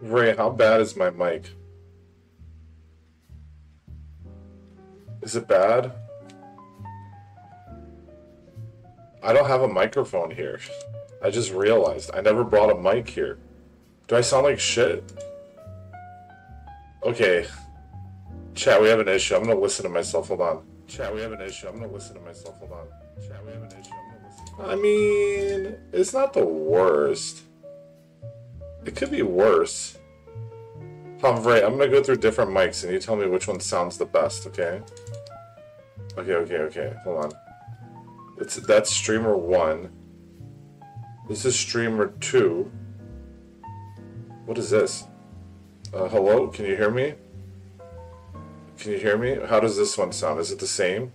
Ray, how bad is my mic? Is it bad? I don't have a microphone here. I just realized I never brought a mic here. Do I sound like shit? Okay. Chat, we have an issue. I'm gonna listen to myself. Hold on. Chat, we have an issue. I'm gonna listen to myself. Hold on. Chat, we have an issue. I mean, it's not the worst. Could be worse. Tom I'm gonna go through different mics and you tell me which one sounds the best, okay? Okay, okay, okay. Hold on. It's that's streamer one. This is streamer two. What is this? Uh, hello, can you hear me? Can you hear me? How does this one sound? Is it the same?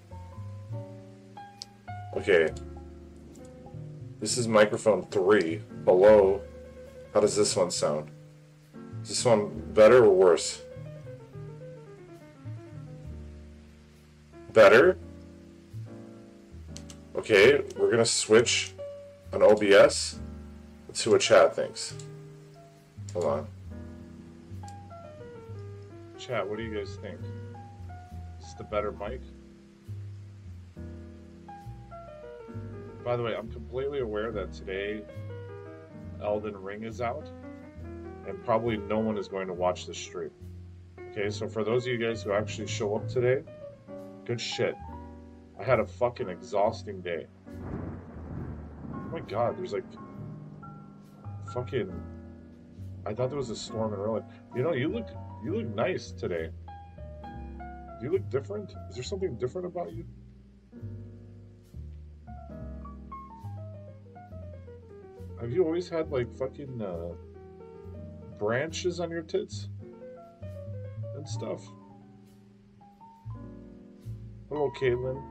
Okay. This is microphone three. Hello. How does this one sound? Is this one better or worse? Better? Okay, we're gonna switch on OBS. Let's see what chat thinks. Hold on. Chat, what do you guys think? Is this the better mic? By the way, I'm completely aware that today Elden Ring is out, and probably no one is going to watch this stream. Okay, so for those of you guys who actually show up today, good shit. I had a fucking exhausting day. Oh my god, there's like fucking. I thought there was a storm in early. You know, you look you look nice today. You look different? Is there something different about you? Have you always had like fucking uh, branches on your tits and stuff? Hello, Caitlin.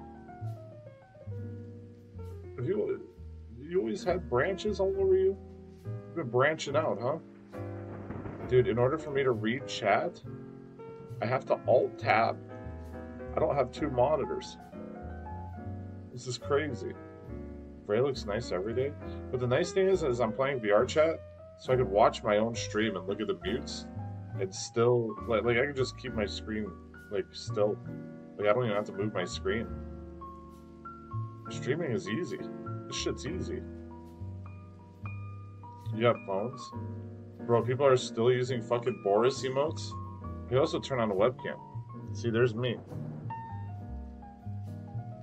Have you you always had branches all over you? You've been branching out, huh? Dude, in order for me to read chat, I have to alt tab. I don't have two monitors. This is crazy. Ray looks nice every day. But the nice thing is, is I'm playing VR chat, so I could watch my own stream and look at the mutes, and still like like I can just keep my screen like still. Like I don't even have to move my screen. Streaming is easy. This shit's easy. You have phones? Bro, people are still using fucking Boris emotes? You also turn on a webcam. See, there's me.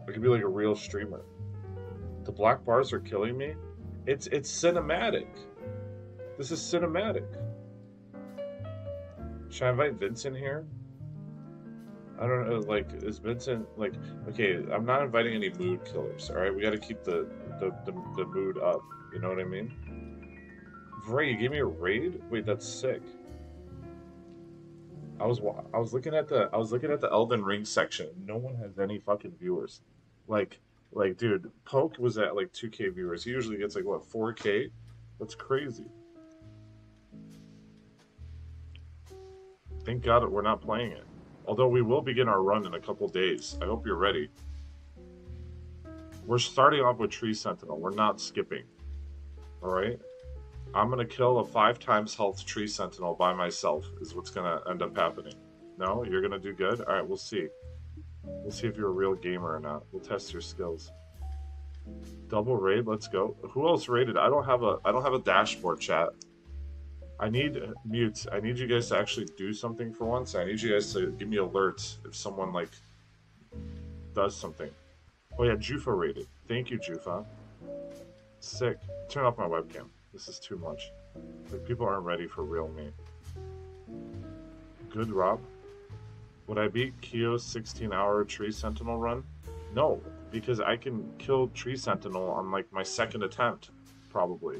I could be like a real streamer. The black bars are killing me. It's it's cinematic. This is cinematic. Should I invite Vincent here? I don't know. Like, is Vincent like? Okay, I'm not inviting any mood killers. All right, we got to keep the, the the the mood up. You know what I mean? Vray, you gave me a raid. Wait, that's sick. I was I was looking at the I was looking at the Elden Ring section. No one has any fucking viewers. Like like dude, Poke was at like 2k viewers. He usually gets like what 4k. That's crazy. Thank God we're not playing it. Although we will begin our run in a couple days. I hope you're ready. We're starting off with Tree Sentinel. We're not skipping. All right. I'm gonna kill a five times health Tree Sentinel by myself. Is what's gonna end up happening. No, you're gonna do good. All right, we'll see. We'll see if you're a real gamer or not. We'll test your skills. Double raid. Let's go. Who else raided? I don't have a. I don't have a dashboard chat. I need uh, mutes. I need you guys to actually do something for once. I need you guys to give me alerts if someone like does something. Oh yeah, Jufa rated. Thank you, Jufa. Sick. Turn off my webcam. This is too much. Like people aren't ready for real me. Good Rob. Would I beat Kyo's 16 hour tree sentinel run? No, because I can kill tree sentinel on like my second attempt, probably.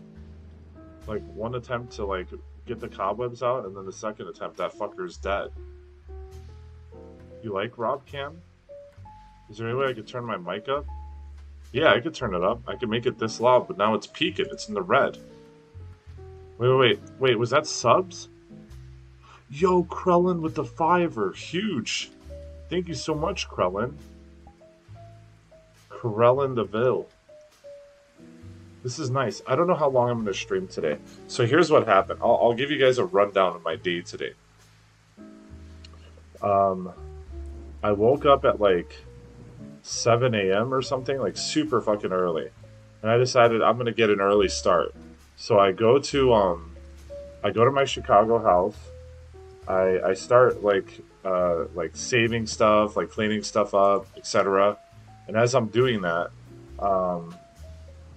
Like one attempt to like get the cobwebs out, and then the second attempt that fucker's dead. You like Rob Cam? Is there any way I could turn my mic up? Yeah, I could turn it up. I could make it this loud, but now it's peaking. It's in the red. Wait, wait, wait. Wait, was that subs? Yo, Krellin with the fiver. Huge. Thank you so much, Krellin. Krellin DeVille. This is nice. I don't know how long I'm going to stream today. So here's what happened. I'll, I'll give you guys a rundown of my day today. Um, I woke up at like 7 a.m. or something, like super fucking early. And I decided I'm going to get an early start. So I go to, um, I go to my Chicago house. I, I start like, uh, like saving stuff, like cleaning stuff up, etc. And as I'm doing that, um,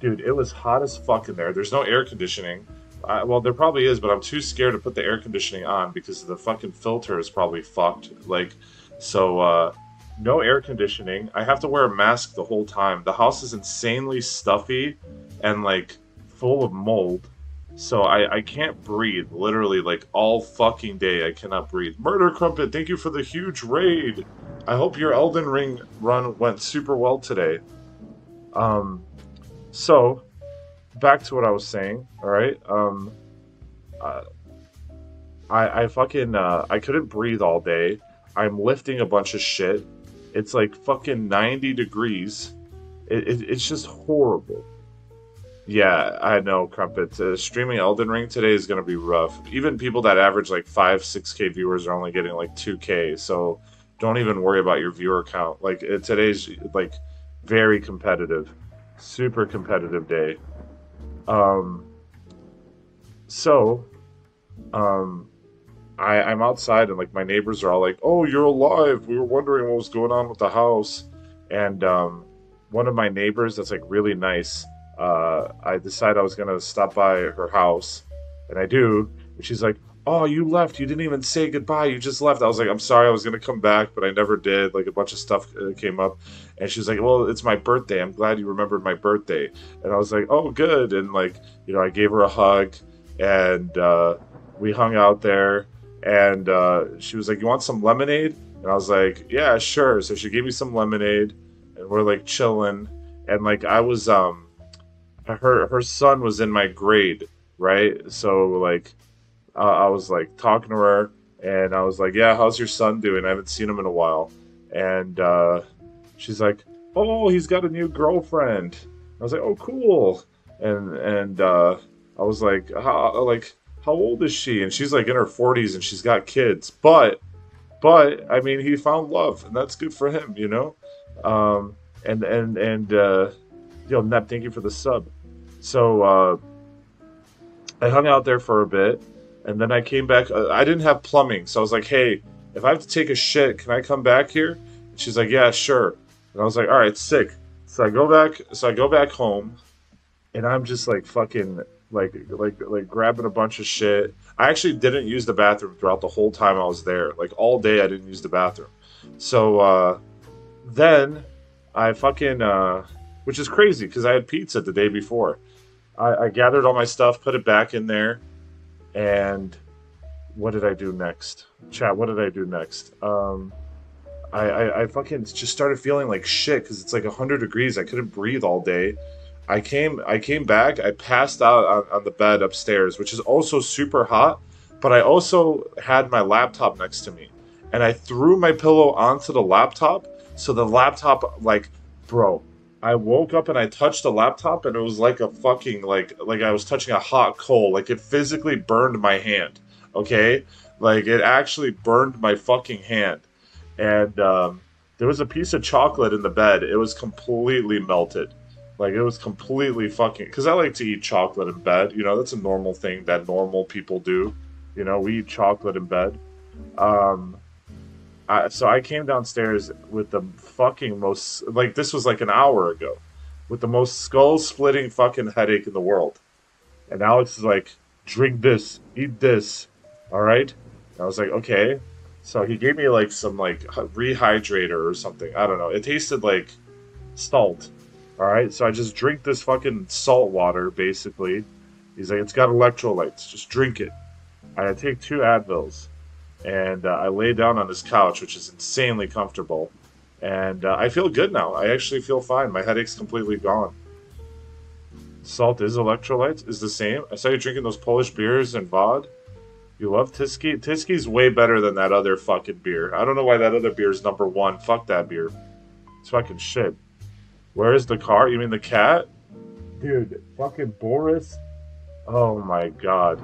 dude, it was hot as fuck in there. There's no air conditioning. I, well, there probably is, but I'm too scared to put the air conditioning on because the fucking filter is probably fucked. Like, so, uh, no air conditioning. I have to wear a mask the whole time. The house is insanely stuffy and like full of mold. So I, I can't breathe. Literally, like all fucking day, I cannot breathe. Murder Crumpet, thank you for the huge raid. I hope your Elden Ring run went super well today. Um, so, back to what I was saying. All right. Um, uh, I I fucking uh, I couldn't breathe all day. I'm lifting a bunch of shit. It's like fucking 90 degrees. It, it, it's just horrible. Yeah, I know, Crumpet. Uh, streaming Elden Ring today is going to be rough. Even people that average like 5, 6K viewers are only getting like 2K. So don't even worry about your viewer count. Like, it, today's like very competitive super competitive day. Um, so, um, I, I'm outside and like my neighbors are all like, "Oh, you're alive! We were wondering what was going on with the house." And um, one of my neighbors that's like really nice, uh, I decided I was gonna stop by her house, and I do. And she's like, oh, you left. You didn't even say goodbye. You just left. I was like, I'm sorry. I was to come back, but I never did. Like a bunch of stuff uh, came up. And she's like, well, it's my birthday. I'm glad you remembered my birthday. And I was like, oh, good. And like, you know, I gave her a hug and uh, we hung out there. And uh, she was like, you want some lemonade? And I was like, yeah, sure. So she gave me some lemonade and we're like chilling. And like, I was, um, her, her son was in my grade, right? So like, uh, I was like talking to her, and I was like, "Yeah, how's your son doing? I haven't seen him in a while." And uh, she's like, "Oh, he's got a new girlfriend." I was like, "Oh, cool." And and uh, I was like, "How like how old is she?" And she's like in her forties, and she's got kids. But but I mean, he found love, and that's good for him, you know. Um, and and and uh, yo, Nep, thank you for the sub. So uh, I hung out there for a bit and then I came back. Uh, I didn't have plumbing, so I was like, "Hey, if I have to take a shit, can I come back here?" And she's like, "Yeah, sure." And I was like, "All right, sick." So I go back. So I go back home, and I'm just like fucking like like like grabbing a bunch of shit. I actually didn't use the bathroom throughout the whole time I was there. Like all day, I didn't use the bathroom. So uh, then I fucking, uh, which is crazy because I had pizza the day before. I, I gathered all my stuff, put it back in there and what did I do next? Chat, what did I do next? Um, I, I, I fucking just started feeling like shit because it's like 100 degrees. I couldn't breathe all day. I came I came back. I passed out on, on the bed upstairs, which is also super hot. But I also had my laptop next to me, and I threw my pillow onto the laptop. So the laptop, like, bro, I woke up and I touched the laptop and it was like a fucking like like I was touching a hot coal. Like it physically burned my hand. Okay, like it actually burned my fucking hand. And um, there was a piece of chocolate in the bed. It was completely melted. Like it was completely fucking. Because I like to eat chocolate in bed. You know that's a normal thing that normal people do. You know we eat chocolate in bed. Um, I, so I came downstairs with the fucking most like this was like an hour ago, with the most skull splitting fucking headache in the world, and Alex is like, "Drink this, eat this, all right." And I was like, "Okay." So he gave me like some like rehydrator or something. I don't know. It tasted like salt. All right. So I just drink this fucking salt water basically. He's like, "It's got electrolytes. Just drink it." And I take two Advils and uh, I lay down on this couch, which is insanely comfortable, and uh, I feel good now. I actually feel fine. My headache's completely gone. Salt is electrolytes is the same. I saw you drinking those Polish beers and VOD. You love Tyskie? Tyskie's way better than that other fucking beer. I don't know why that other beer is number one. Fuck that beer. It's fucking shit. Where is the car? You mean the cat? dude, fucking Boris. Oh my god.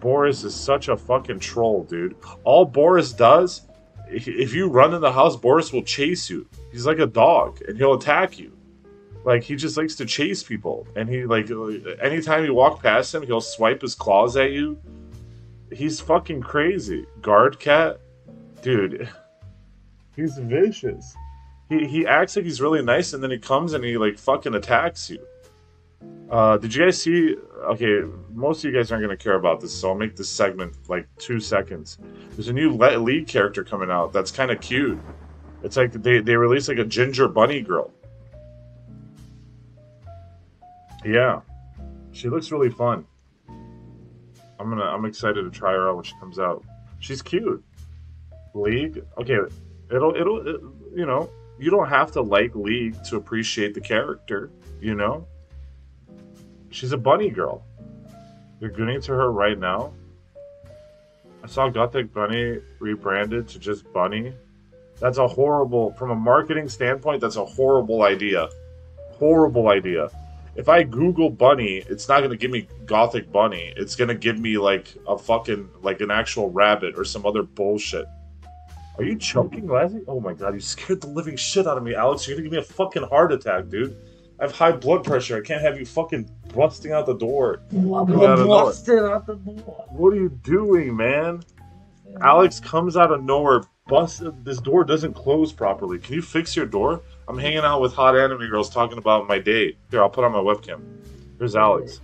Boris is such a fucking troll, dude. All Boris does, if you run in the house, Boris will chase you. He's like a dog, and he'll attack you. Like he just likes to chase people, and he like anytime you walk past him, he'll swipe his claws at you. He's fucking crazy. Guard cat, dude. He's vicious. He he acts like he's really nice, and then he comes and he like fucking attacks you. Uh, did you guys see? Okay, most of you guys aren't gonna care about this, so I'll make this segment like two seconds. There's a new lead character coming out that's kind of cute. It's like they they released like a ginger bunny girl Yeah, she looks really fun. I'm gonna. I'm excited to try her out when she comes out. She's cute. League. Okay, it'll. It'll. It, you know, you don't have to like League to appreciate the character. You know. She's a bunny girl. You're gooning to her right now. I saw Gothic Bunny rebranded to just Bunny. That's a horrible, from a marketing standpoint, that's a horrible idea. Horrible idea if I Google bunny, it's not gonna give me gothic bunny. It's gonna give me like a fucking like an actual rabbit or some other bullshit. Are you choking, Lassie? Oh my god, you scared the living shit out of me, Alex. You're gonna give me a fucking heart attack, dude. I have high blood pressure. I can't have you fucking busting out the door. Busting out the door. What are you doing, man? Alex comes out of nowhere. Bust. This door doesn't close properly. Can you fix your door? I'm hanging out with hot anime girls talking about my date. Here, I'll put on my webcam. Here's Alex.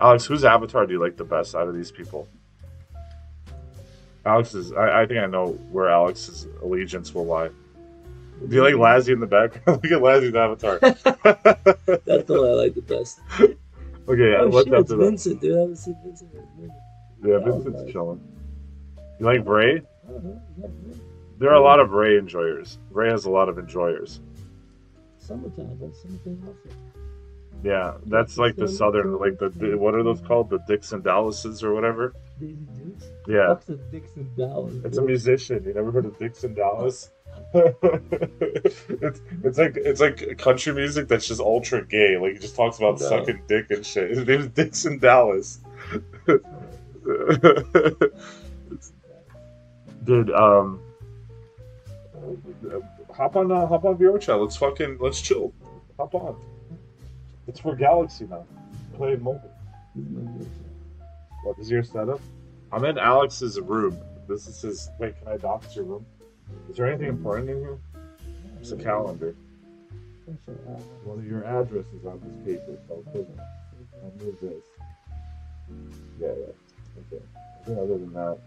Alex, whose avatar do you like the best out of these people? Alex is. I, I think I know where Alex's allegiance will lie. Do you like Lazzy in the background? Look at Lazzy's avatar. That's the one I like the best. okay, yeah. Oh, what's shit, after that? Vincent, dude. I haven't seen Vincent in a minute. Yeah, Oh, Vincent's nice. chilling. You like Bray? Uh-huh, yeah. There are a lot of Ray enjoyers. Ray has a lot of enjoyers. Summertime, but summertime also. Yeah, that's like the southern, like the, the what are those called? The Dixon Dallases or whatever. Daisy Dukes? Yeah, Fuck's a Dixon Dallas. it's a musician. You never heard of Dixon Dallas? it's it's like it's like country music that's just ultra gay. Like he just talks about No. sucking dick and shit. His name is Dixon Dallas. Dude, um, hop on, uh, hop on VRChat. Let's fucking let's chill. Hop on. It's for Galaxy now. Play mobile. What is your setup? I'm in Alex's room. This is his. Wait, can I dox your room? Is there anything important in here? It's a calendar. One of your addresses on this paper. So I'll put- I'll move this. Yeah, yeah. Okay. Other than that.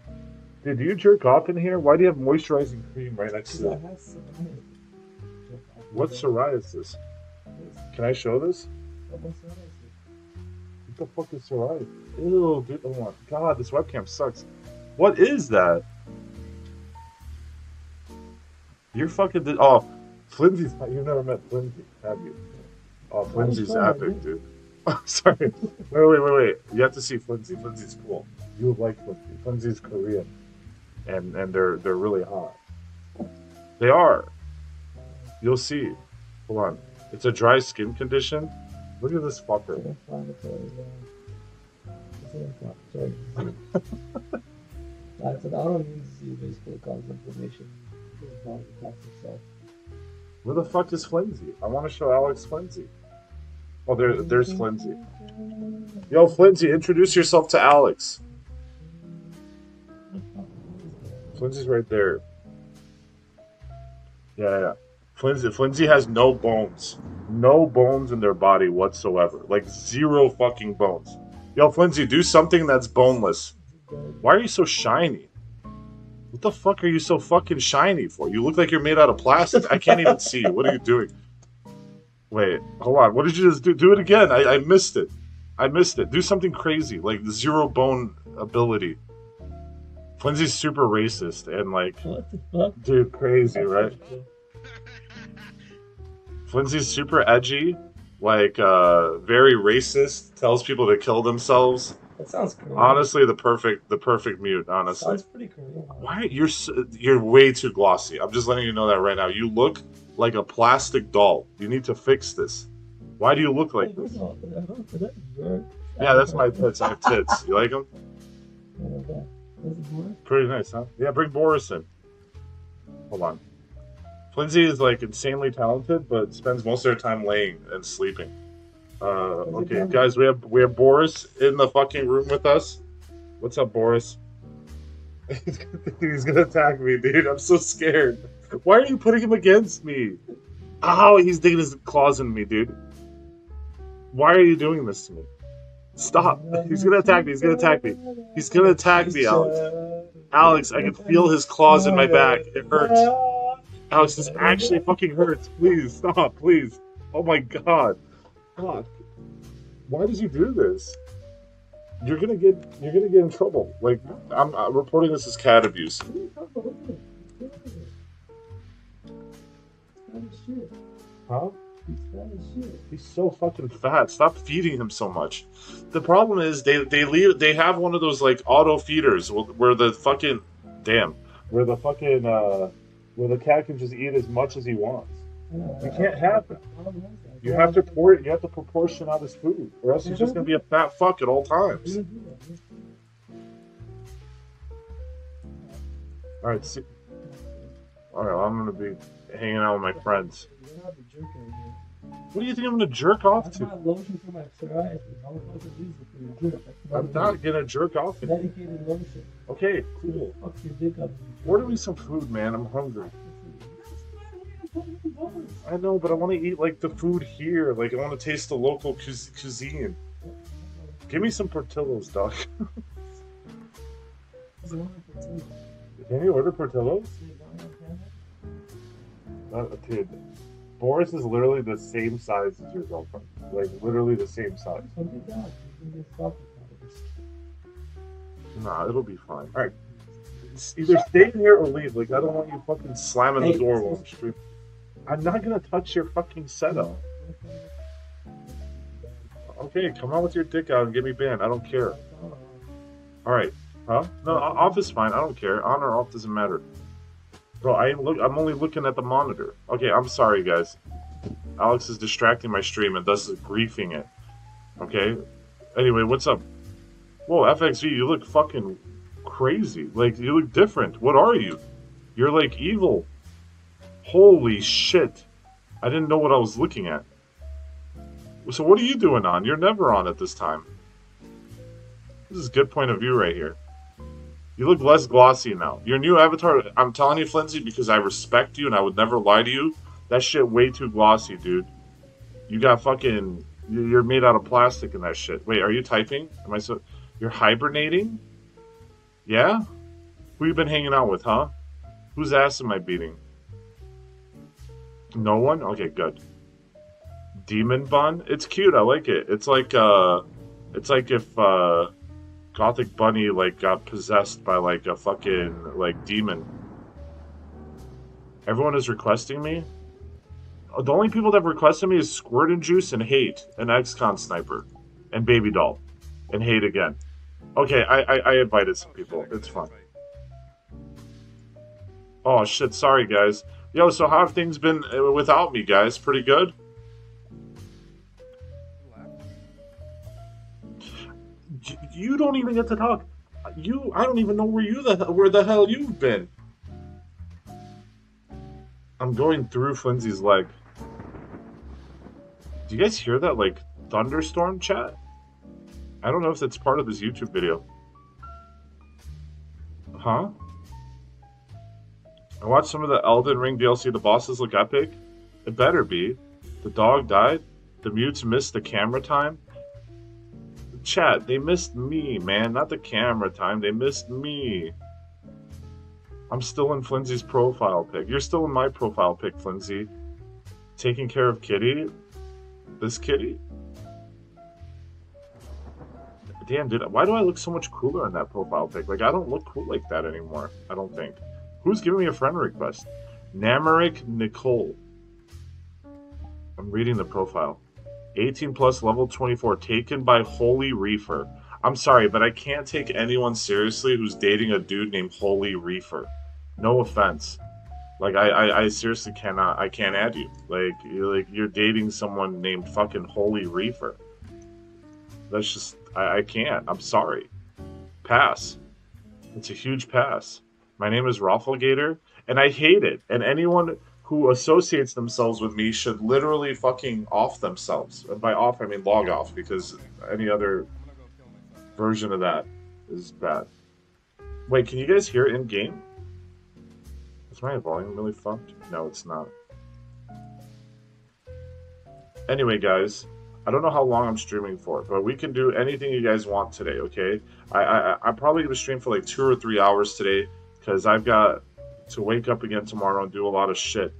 Dude, do you jerk off in here? Why do you have moisturizing cream right next to it? What's psoriasis? Can I show this? What the fuck is psoriasis? Ew, dude. Oh my god, this webcam sucks. What is that? You're fucking. Di- oh, Flimsy's. You've never met Flimsy, have you? Oh, Flimsy's epic, dude. Oh, sorry. Wait, wait, wait, wait. You have to see Flimsy. Flimsy's cool. You would like Flimsy. Flimsy's Korean, and and they're they're really hot. They are. You'll see. Hold on. It's a dry skin condition. Look at this fucker. That's an autoimmune disease basically causes inflammation. Where the fuck is Flimsy? I want to show Alex Flimsy. Oh, there, there's Flimsy. Yo, Flimsy, introduce yourself to Alex. Flimsy's right there. Yeah, yeah. Flimsy, Flimsy has no bones. No bones in their body whatsoever. Like, zero fucking bones. Yo, Flimsy, do something that's boneless. Why are you so shiny? What the fuck are you so fucking shiny for? You look like you're made out of plastic. I can't even see you. What are you doing? Wait, hold on. What did you just do? Do it again. I, I missed it. I missed it. Do something crazy, like zero bone ability. Flimsy's super racist and like, What the fuck? dude, crazy, right? Flimsy's super edgy, like uh, very racist. Tells people to kill themselves. That sounds cool. Honestly, the perfect, the perfect mute. Honestly. that's pretty cool. Why you're s- you're way too glossy. I'm just letting you know that right now. You look like a plastic doll. You need to fix this. Why do you look like this? Yeah, that's my tits. I have tits. You like them? Pretty nice, huh? Yeah, bring Boris in. Hold on. Flinzy is like insanely talented, but spends most of their time laying and sleeping. Uh, okay, guys, we have we have Boris in the fucking room with us. What's up, Boris? he's gonna attack me, dude. I'm so scared. Why are you putting him against me? Ow, he's digging his claws in me, dude. Why are you doing this to me? Stop. He's gonna attack me. He's gonna attack me. He's gonna attack me, Alex. Alex, I can feel his claws in my back. It hurts. Alex, this actually fucking hurts. Please, stop, please. Oh my god. Fuck. Why did you do this? You're gonna get you're gonna get in trouble. Like I'm, I'm reporting this as cat abuse. Huh? He's so fucking fat. Stop feeding him so much. The problem is they they leave they have one of those like auto feeders where the fucking damn where the fucking uh where the cat can just eat as much as he wants. You can't have that. You have to pour it. You have to proportion out his food, or else he's just gonna be a fat fuck at all times. All right, see. All right, well, I'm gonna be hanging out with my friends. What do you think I'm gonna jerk off to? lotion for my psoriasis. I'm supposed to for your jerk. I'm not gonna jerk off. Dedicated lotion. Okay, cool. Fuck your dick up. Order me some food, man. I'm hungry. I know, but I want to eat like the food here. Like I want to taste the local cu- cuisine. Give me some Portillos, Doc. Can you order Portillos? Uh, dude, Boris is literally the same size as your girlfriend. Like literally the same size. Nah, it'll be fine. All right. Either stay in here or leave. Like I don't want you fucking slamming the door while I'm streaming. I'm not gonna touch your fucking setup. Okay, come on with your dick out and get me banned. I don't care. All right, huh? No, off is fine. I don't care. On or off doesn't matter. Bro, I look. I'm only looking at the monitor. Okay, I'm sorry, guys. Alex is distracting my stream and thus is griefing it. Okay. Anyway, what's up? Whoa, FXV, you look fucking crazy. Like you look different. What are you? You're like evil. Holy shit! I didn't know what I was looking at. So what are you doing on? You're never on at this time. This is a good point of view right here. You look less glossy now. Your new avatar, I'm telling you, Flinzy, because I respect you and I would never lie to you. That shit way too glossy, dude. You got fucking. you- You're made out of plastic in that shit. Wait, are you typing? Am I so? You're hibernating? Yeah. Who you been hanging out with, huh? Whose ass am I beating? No one. Okay, good. Demon bun. It's cute. I like it. It's like uh, it's like if uh, Gothic Bunny like got possessed by like a fucking like demon. Everyone is requesting me. Oh, The only people that have requested me is Squirt and Juice and Hate and XCon Sniper and Baby Doll and Hate again. Okay, I, I I invited some people. It's fun. Oh shit! Sorry guys. Yo, so how have things been uh, without me, guys? Pretty good. You don't even get to talk. You, I don't even know where you the where the hell you've been. I'm going through Flinzy's leg. Do you guys hear that like thunderstorm chat? I don't know if it's part of this YouTube video. Huh? I watched some of the Elden Ring DLC. The bosses look epic. It better be. The dog died. The mutes missed the camera time. Chat, they missed me, man. Not the camera time. They missed me. I'm still in Flinzy's profile pic. You're still in my profile pic, Flinzy. Taking care of Kitty. This kitty. Damn, dude. Why do I look so much cooler in that profile pic? Like, I don't look cool like that anymore. I don't think. Who's giving me a friend request? Namaric Nicole. I'm reading the profile. 18 plus level 24 taken by Holy Reefer. I'm sorry, but I can't take anyone seriously who's dating a dude named Holy Reefer. No offense. Like I, I, I seriously cannot. I can't add you. Like you're like you're dating someone named fucking Holy Reefer. That's just I, I can't. I'm sorry. Pass. It's a huge pass. My name is Roflgator, and I hate it. And anyone who associates themselves with me should literally fucking off themselves. And by off, I mean log off, because any other version of that is bad. Wait, can you guys hear in game? Is my volume really fucked? No, it's not. Anyway, guys, I don't know how long I'm streaming for, but we can do anything you guys want today, okay? I, I I'm probably gonna stream for like two or three hours today because I've got to wake up again tomorrow and do a lot of shit.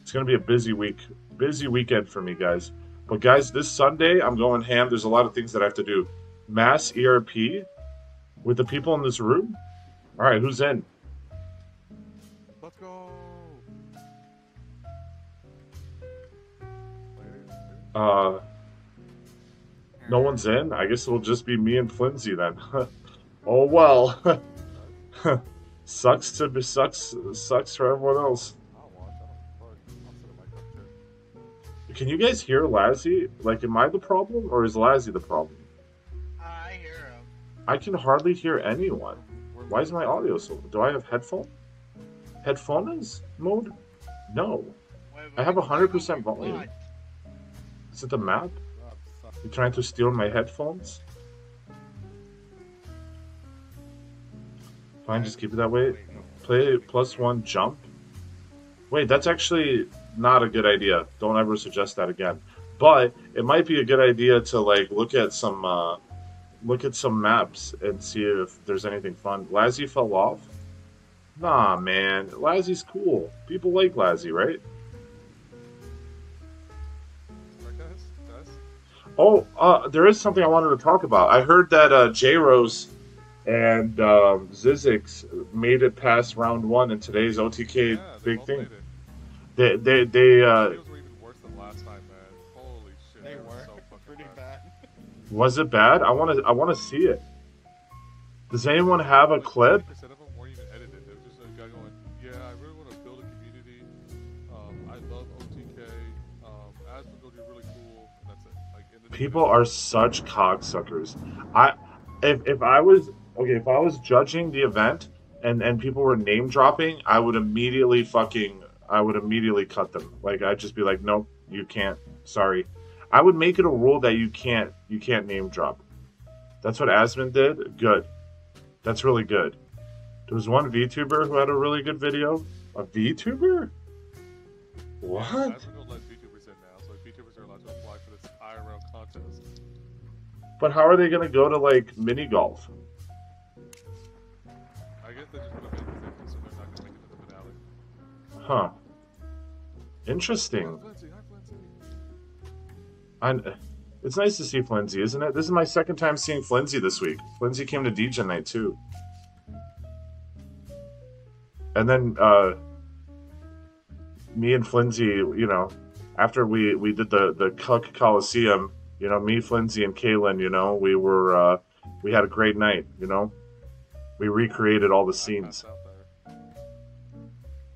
It's gonna be a busy week, busy weekend for me, guys. But guys, this Sunday I'm going ham. There's a lot of things that I have to do. Mass ERP with the people in this room. All right, who's in? Let's go. Uh, no one's in. I guess it'll just be me and Flimsy then. oh well. sucks to be sucks sucks for everyone else. I'll watch. I don't fuck. I'll sit in my cup chair. Can you guys hear Lazzy? Like, am I the problem or is Lazzy the problem? I hear him. I can hardly hear anyone. Why is my audio so? Do I have headphone? Headphones mode? No. I have wait, 100% volume. Is it the map? Rob sucks. You trying to steal my headphones? Fine, just keep it that way. Play plus one jump. Wait, that's actually not a good idea. Don't ever suggest that again. But it might be a good idea to like look at some uh, look at some maps and see if there's anything fun. Lazzy fell off. Nah, man, Lazzy's cool. People like Lazzy, right? Right, guys? Guys? Oh, uh, there is something I wanted to talk about. I heard that uh, J Rose and um, Zizix made it past round one in today's OTK Yeah, big thing. They they they uh, Videos were even worse than last time, man. Holy shit. They were were so fucking pretty bad. bad. was it bad? I want to I want to see it. Does anyone have a clip? 90% of them weren't even edited. It was just a guy going, "Yeah, I really want to build a community. Um, I love OTK. Um, Asmon's gonna be really cool." And that's it. Like, and then- People are such cocksuckers. I if if I was okay, if I was judging the event and and people were name dropping, I would immediately fucking I would immediately cut them. Like I'd just be like, "Nope, you can't. Sorry." I would make it a rule that you can't you can't name drop. That's what Asmon did. Good. That's really good. There was one VTuber who had a really good video. A VTuber? What? Asmon's gonna let VTubers in now, so VTubers are allowed to apply for this IRL contest. But how are they gonna go to like mini golf? I guess they just want to make it 50, so they're not gonna make it to the finale. Huh. Interesting. I, it's nice to see Flinzy, isn't it? This is my second time seeing Flinzy this week. Flinzy came to DJ night too. And then uh, me and Flinzy, you know, after we, we did the, the Cuck Coliseum, you know, me, Flinzy, and Kaylin, you know, we were uh, we had a great night, you know. We recreated all the scenes. Passed out there.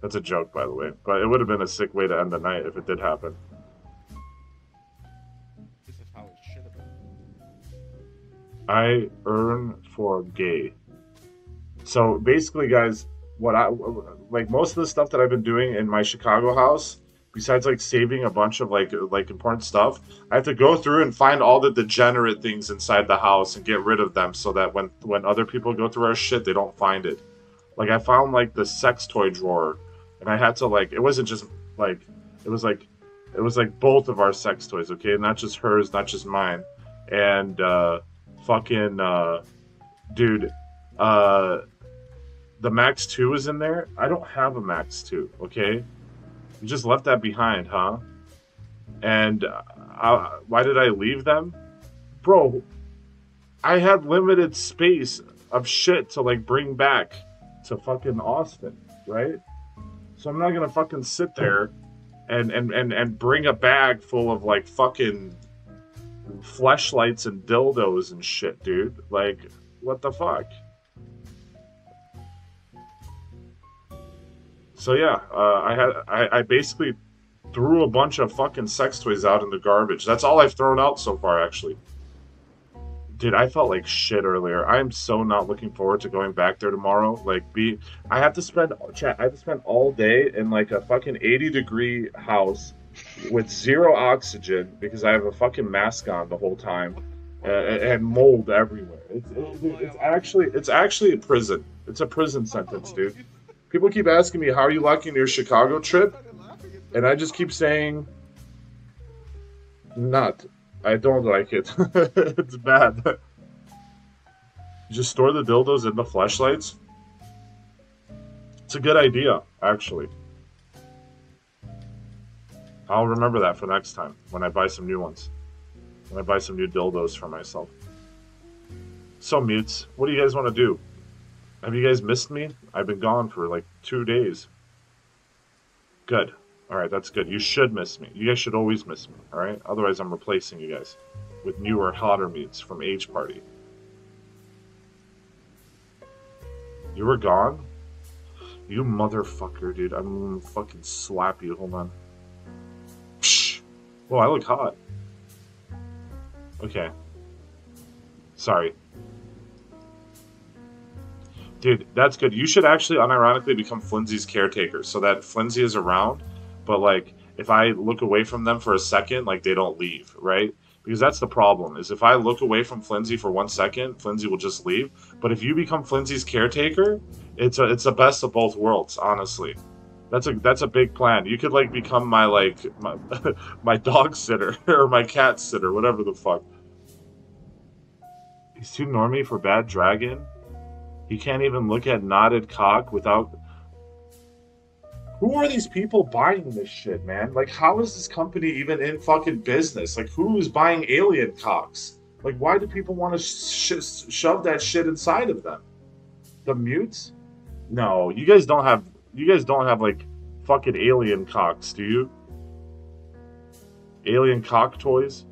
That's a joke, by the way. But it would have been a sick way to end the night if it did happen. This is how it should have been. I earn for gay. So basically, guys, what I like most of the stuff that I've been doing in my Chicago house, besides like saving a bunch of like like important stuff, I have to go through and find all the degenerate things inside the house and get rid of them so that when when other people go through our shit, they don't find it. Like I found like the sex toy drawer, and I had to like it wasn't just like it was like it was like both of our sex toys, okay, not just hers, not just mine, and. uh fucking uh dude uh the max 2 is in there i don't have a max 2 okay you just left that behind huh and uh, why did i leave them bro i had limited space of shit to like bring back to fucking austin right so i'm not gonna fucking sit there and and and, and bring a bag full of like fucking fleshlights and dildos and shit, dude. Like, what the fuck? So yeah, uh, I had I, I basically threw a bunch of fucking sex toys out in the garbage. That's all I've thrown out so far, actually. Dude, I felt like shit earlier. I am so not looking forward to going back there tomorrow. Like, be I have to spend chat. I have to spend all day in like a fucking eighty degree house with zero oxygen because I have a fucking mask on the whole time, uh, and mold everywhere. It's, it, it's actually it's actually a prison. It's a prison sentence, dude. People keep asking me how are you liking your Chicago trip, and I just keep saying, not. I don't like it. it's bad. Just store the dildos in the flashlights. It's a good idea, actually. I'll remember that for next time when I buy some new ones. When I buy some new dildos for myself. So, mutes, what do you guys want to do? Have you guys missed me? I've been gone for like two days. Good. Alright, that's good. You should miss me. You guys should always miss me, alright? Otherwise, I'm replacing you guys with newer, hotter mutes from Age Party. You were gone? You motherfucker, dude. I'm gonna fucking slap you. Hold on. Psh. Whoa, I look hot. Okay. Sorry. Dude, that's good. You should actually unironically become Flimsy's caretaker so that Flimsy is around, but like if I look away from them for a second, like they don't leave, right? Because that's the problem. Is if I look away from Flimsy for one second, Flimsy will just leave. But if you become Flimsy's caretaker, it's a it's the best of both worlds, honestly. That's a that's a big plan. You could like become my like my, my dog sitter or my cat sitter, whatever the fuck. He's too normy for bad dragon. He can't even look at knotted cock without. Who are these people buying this shit, man? Like, how is this company even in fucking business? Like, who is buying alien cocks? Like, why do people want to sh- shove that shit inside of them? The mutes? No, you guys don't have. You guys don't have like fucking alien cocks, do you? Alien cock toys?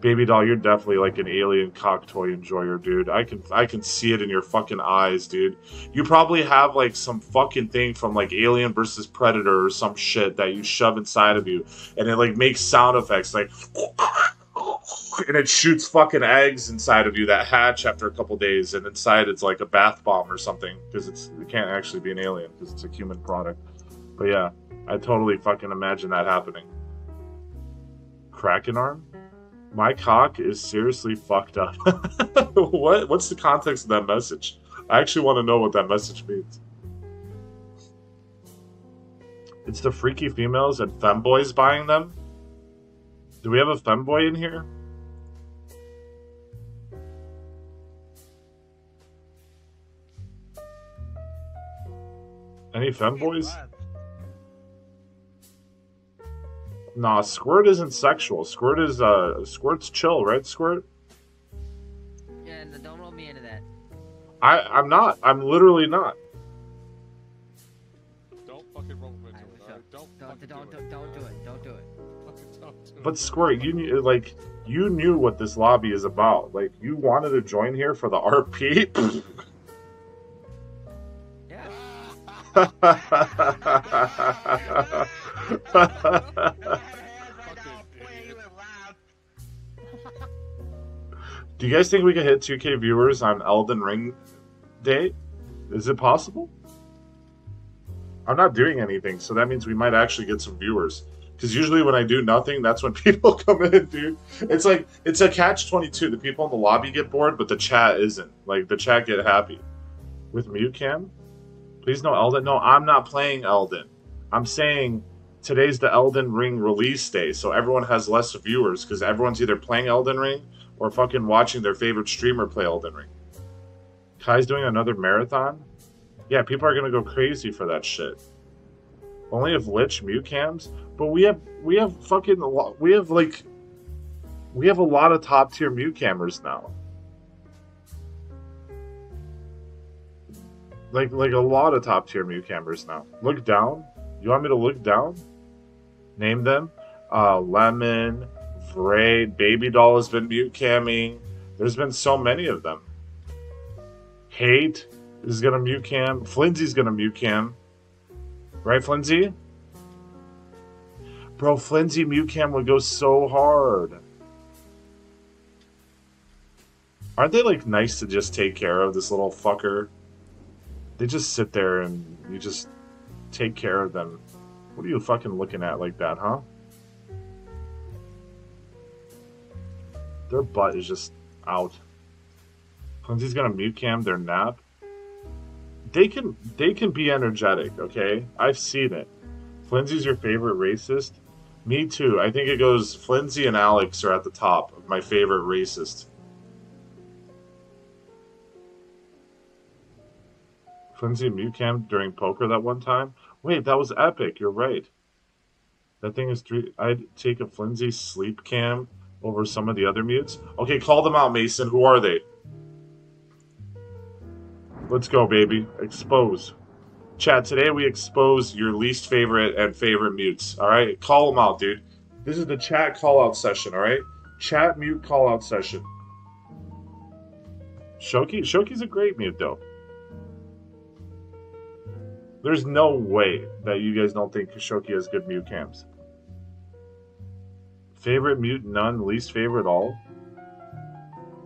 Baby doll, you're definitely like an alien cock toy enjoyer, dude. I can I can see it in your fucking eyes, dude. You probably have like some fucking thing from like Alien versus Predator or some shit that you shove inside of you, and it like makes sound effects like, and it shoots fucking eggs inside of you that hatch after a couple days, and inside it's like a bath bomb or something because it's it can't actually be an alien because it's a human product. But yeah, I totally fucking imagine that happening. Kraken arm my cock is seriously fucked up. what? What's the context of that message? I actually want to know what that message means. It's the freaky females and femboys buying them. Do we have a femboy in here? Any femboys? Nah, squirt isn't sexual. Squirt is uh, squirt's chill, right? Squirt. Yeah, no, don't roll me into that. I I'm not. I'm literally not. Don't fucking roll me into Alright, it. what's alright? up? Don't, Don't, don't, do don't, don't do it. Don't do it. Fucking don't do it. But squirt, you knew like you knew what this lobby is about. Like you wanted to join here for the RP. Yeah. Do you guys think we can hit 2K viewers on Elden Ring Day? Is it possible? I'm not doing anything, so that means we might actually get some viewers. Because usually when I do nothing, that's when people come in, dude. It's like it's a catch twenty two. The people in the lobby get bored, but the chat isn't. Like the chat get happy. With mute? Please no Elden. No, I'm not playing Elden. I'm saying today's the Elden Ring release day, so everyone has less viewers because everyone's either playing Elden Ring or fucking watching their favorite streamer play Elden Ring. Kai's doing another marathon? Yeah, people are gonna go crazy for that shit. Only if Lich mute cams, but we have we have fucking we have like we have a lot of top tier mute cammers now. Like like a lot of top tier mute cammers now. Look down. You want me to look down? Name them. Uh, Lemon, Vrade, Baby Doll has been mute camming. There's been so many of them. Hate is gonna mute cam. Flimsy's gonna mute cam. Right, Flimsy? Bro, Flimsy mute cam would go so hard. Aren't they like nice to just take care of this little fucker? They just sit there and you just take care of them. What are you fucking looking at like that, huh? Their butt is just out. Flimsy's gonna mute cam their nap. They can they can be energetic, okay? I've seen it. Flimsy's your favorite racist? Me too. I think it goes Flimsy and Alex are at the top of my favorite racist. And mute cam during poker that one time. Wait, that was epic. You're right. That thing is three. I'd take a Flimsy sleep cam over some of the other mutes. Okay, call them out, Mason. Who are they? Let's go, baby. Expose. Chat, today we expose your least favorite and favorite mutes. All right? Call them out, dude. This is the chat call out session, all right? Chat mute call out session. Shoki? Shoki's a great mute, though. There's no way that you guys don't think Shoki has good mute cams. Favorite mute, none. Least favorite, all.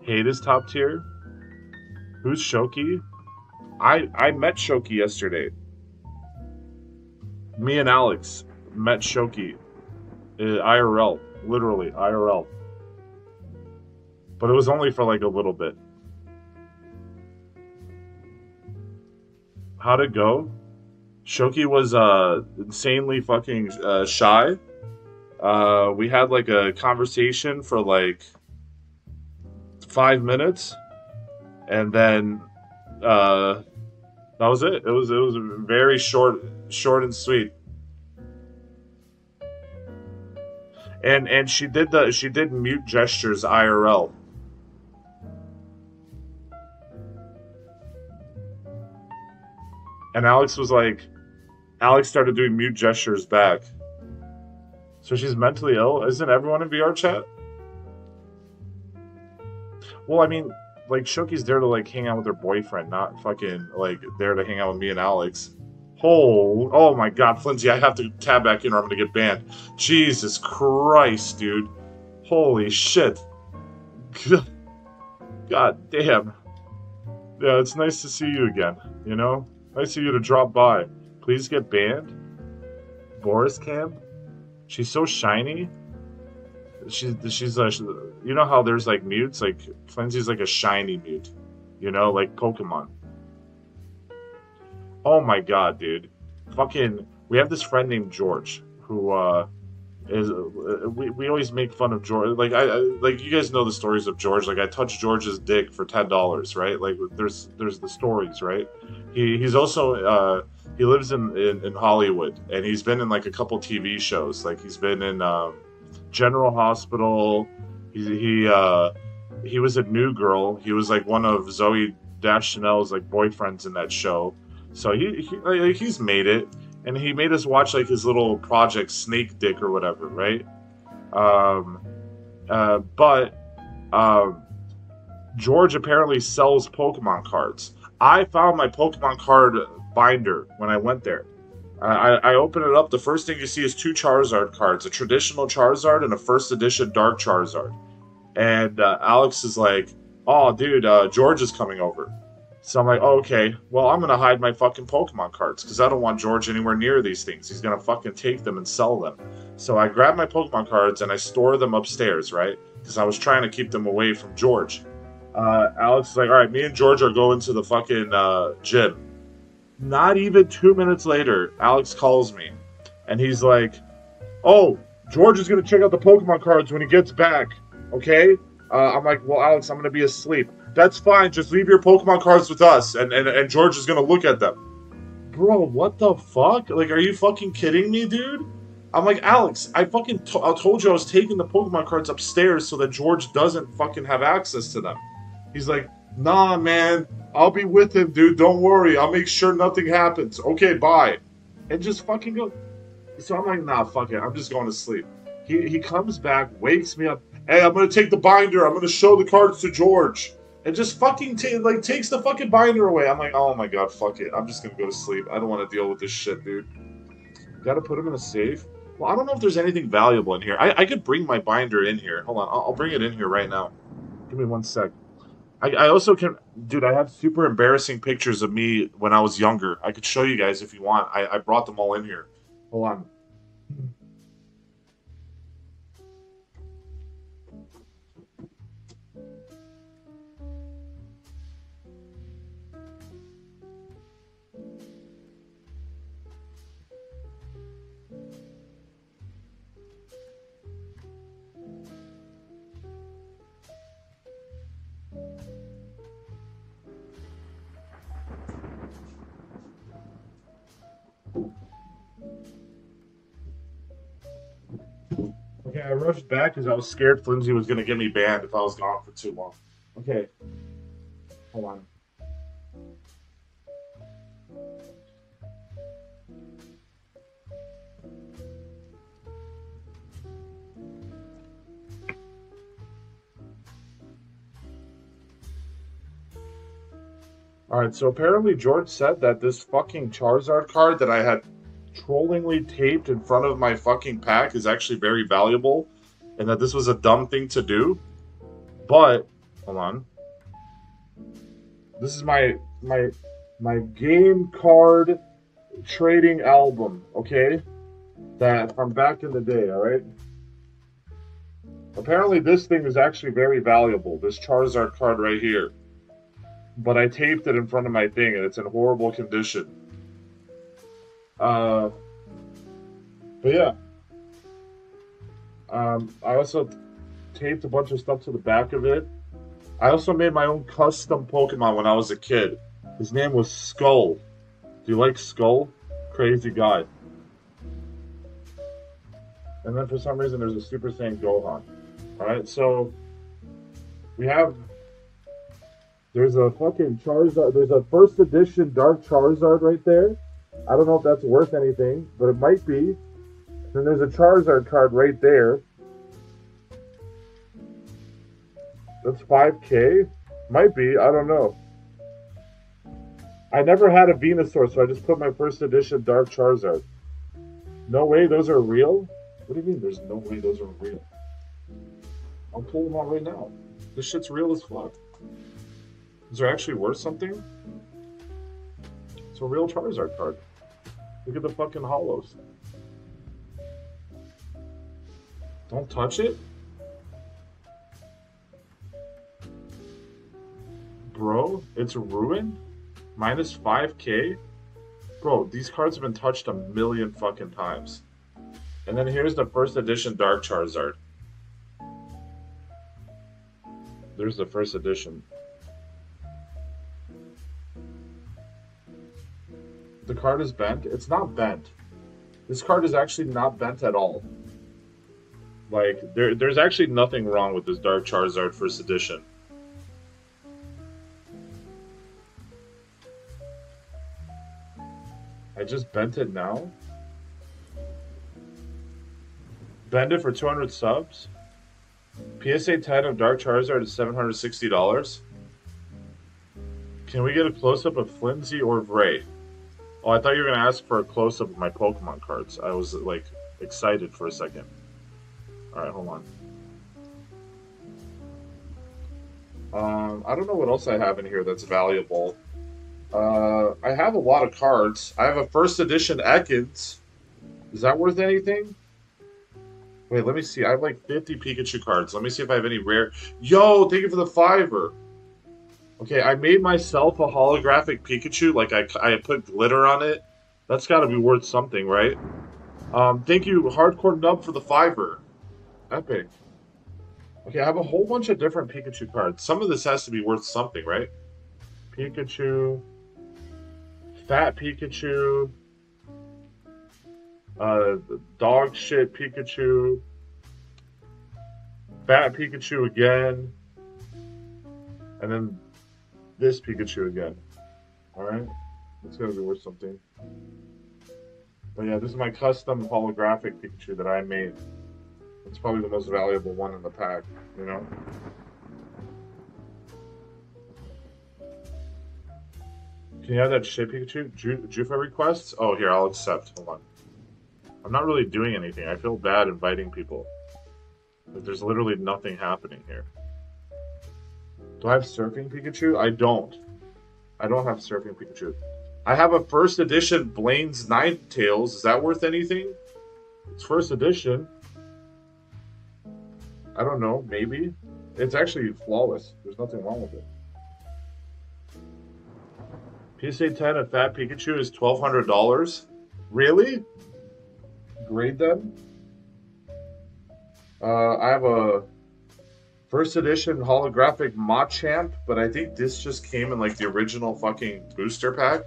Hate is top tier. Who's Shoki? I I met Shoki yesterday. Me and Alex met Shoki. Uh, IRL, literally IRL. But it was only for like a little bit. How'd it go? Shoki was uh insanely fucking uh, shy. Uh, we had like a conversation for like five minutes, and then uh, that was it. It was it was very short, short and sweet. And and she did the she did mute gestures IRL. And Alex was like, Alex started doing mute gestures back. So she's mentally ill. Isn't everyone in VR chat? Well, I mean, like Shoki's there to like hang out with her boyfriend, not fucking like there to hang out with me and Alex. Oh, oh my God, Flimsy, I have to tab back in or I'm gonna get banned. Jesus Christ, dude. Holy shit. God damn. Yeah, it's nice to see you again. You know, nice of you to drop by. Please get banned. Boris Cam. She's so shiny. She's she's a you know how there's like mutes like Flimsy's like a shiny mute, you know, like Pokemon. Oh my god, dude! Fucking, we have this friend named George who uh is uh, we, we always make fun of George. Like I, I like you guys know the stories of George. Like I touched George's dick for ten dollars, right? Like there's there's the stories, right? He he's also uh he lives in, in in Hollywood and he's been in like a couple TV shows. Like he's been in um General Hospital. He he uh, he was a new girl. He was like one of Zooey Deschanel's like boyfriends in that show. So he, he he's made it, and he made us watch like his little project Snake Dick or whatever, right? Um, uh, but um, George apparently sells Pokemon cards. I found my Pokemon card binder when I went there. I, I open it up. The first thing you see is two Charizard cards: a traditional Charizard and a first edition Dark Charizard. And uh, Alex is like, "Oh, dude, uh, George is coming over." So I'm like, oh, "Okay, well, I'm gonna hide my fucking Pokemon cards because I don't want George anywhere near these things. He's gonna fucking take them and sell them." So I grab my Pokemon cards and I store them upstairs, right? Because I was trying to keep them away from George. Uh, Alex is like, "All right, me and George are going to the fucking uh, gym." Not even two minutes later, Alex calls me, and he's like, "Oh, George is gonna check out the Pokemon cards when he gets back." Okay? Uh, I'm like, "Well, Alex, I'm gonna be asleep." That's fine. Just leave your Pokemon cards with us, and and, and George is gonna look at them. Bro, what the fuck? Like, are you fucking kidding me, dude? I'm like, Alex, I fucking I told you I was taking the Pokemon cards upstairs so that George doesn't fucking have access to them. He's like, nah, man, I'll be with him, dude. Don't worry. I'll make sure nothing happens. Okay, bye. And just fucking go. So I'm like, nah, fuck it. I'm just going to sleep. He, he comes back, wakes me up. Hey, I'm gonna take the binder. I'm gonna show the cards to George. And just fucking ta- like takes the fucking binder away. I'm like, oh my god, fuck it. I'm just gonna go to sleep. I don't want to deal with this shit, dude. Got to put them in a safe. Well, I don't know if there's anything valuable in here. I, I could bring my binder in here. Hold on, I'll, I'll bring it in here right now. Give me one sec. I, I also can, dude. I have super embarrassing pictures of me when I was younger. I could show you guys if you want. I, I brought them all in here. Hold on. I rushed back because I was scared Flimsy was gonna get me banned if I was gone for too long. Okay. Hold on. Alright, so apparently George said that this fucking Charizard card that I had trollingly taped in front of my fucking pack is actually very valuable and that this was a dumb thing to do. But hold on. This is my my my game card trading album, okay? That from back in the day, alright? Apparently this thing is actually very valuable, this Charizard card right here. But I taped it in front of my thing and it's in horrible condition. Uh, but yeah. Um, I also taped a bunch of stuff to the back of it. I also made my own custom Pokemon when I was a kid. His name was Skull. Do you like Skull? Crazy guy. And then for some reason there's a Super Saiyan Gohan. Alright, so we have there's a fucking Charizard there's a first edition Dark Charizard right there. I don't know if that's worth anything, but it might be. Then there's a Charizard card right there. That's 5k? Might be, I don't know. I never had a Venusaur, so I just put my first edition Dark Charizard. No way, those are real? What do you mean there's no way those are real? I'll pull them out right now. This shit's real as fuck. Is there actually worth something? It's a real Charizard card. Look at the fucking hollows. Don't touch it? Bro, it's a ruined? Minus 5k? Bro, these cards have been touched a million fucking times. And then here's the first edition Dark Charizard. There's the first edition. The card is bent. It's not bent. This card is actually not bent at all. Like, there, there's actually nothing wrong with this Dark Charizard First Edition. I just bent it now. Bend it for 200 subs. PSA 10 of Dark Charizard is $760. Can we get a close up of Flimsy or Vray? Oh, I thought you were to ask for a close up of my Pokemon cards. I was like excited for a second. Alright, hold on. Um, I don't know what else I have in here that's valuable. Uh, I have a lot of cards. I have a first edition Ekans. Is that worth anything? Wait, let me see. I have like 50 Pikachu cards. Let me see if I have any rare. Yo, thank you for the fiver. Okay, I made myself a holographic Pikachu. Like, I, I put glitter on it. That's got to be worth something, right? Um, thank you, Hardcore Nub, for the fiver. Epic. Okay, I have a whole bunch of different Pikachu cards. Some of this has to be worth something, right? Pikachu. Fat Pikachu. Uh, dog shit Pikachu. Fat Pikachu again. And then this Pikachu again. Alright? It's gonna be worth something. But yeah, this is my custom holographic Pikachu that I made. It's probably the most valuable one in the pack, you know? Can you have that shit Pikachu? Jufa requests? Oh, here, I'll accept. Hold on. I'm not really doing anything. I feel bad inviting people. There's literally nothing happening here. Do I have Surfing Pikachu? I don't. I don't have Surfing Pikachu. I have a first edition Blaine's Nine Tails. Is that worth anything? It's first edition. I don't know. Maybe. It's actually flawless. There's nothing wrong with it. PSA 10 at Fat Pikachu is $1,200. Really? Grade them? Uh, I have a first edition holographic Machamp, but I think this just came in like the original fucking booster pack.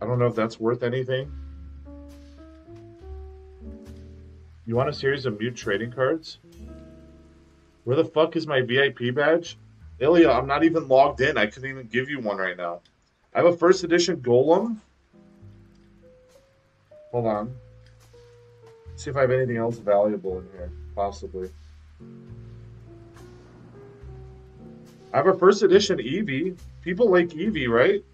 I don't know if that's worth anything. You want a series of mute trading cards? Where the fuck is my VIP badge? Ilya, I'm not even logged in. I couldn't even give you one right now. I have a first edition Golem. Hold on. See if I have anything else valuable in here. Possibly. I have a first edition Eevee. People like Eevee, right?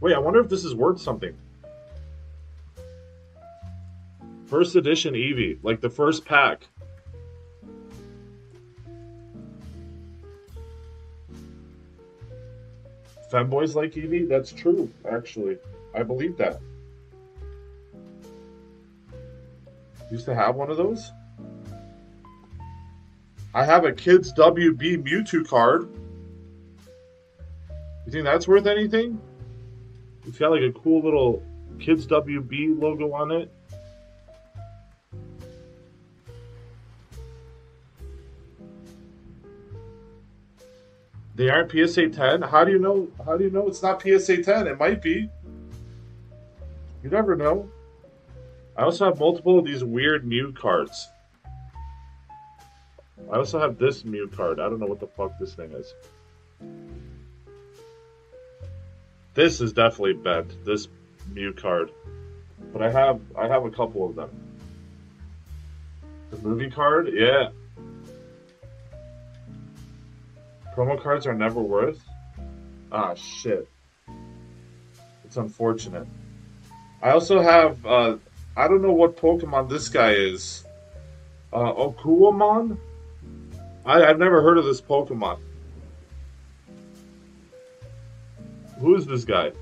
Wait, I wonder if this is worth something. First edition Eevee, like the first pack. Femboys like Eevee? That's true, actually. I believe that. Used to have one of those. I have a Kids WB Mewtwo card. You think that's worth anything? It's got like a cool little Kids WB logo on it. They aren't PSA 10. How do you know? How do you know it's not PSA 10? It might be. You never know. I also have multiple of these weird Mew cards. I also have this Mew card. I don't know what the fuck this thing is. This is definitely bent. This Mew card, but I have I have a couple of them. The movie card, yeah. Promo cards are never worth. Ah shit. It's unfortunate. I also have uh, I don't know what Pokemon this guy is. Uh, Okuamon? I, I've never heard of this Pokemon. Who is this guy?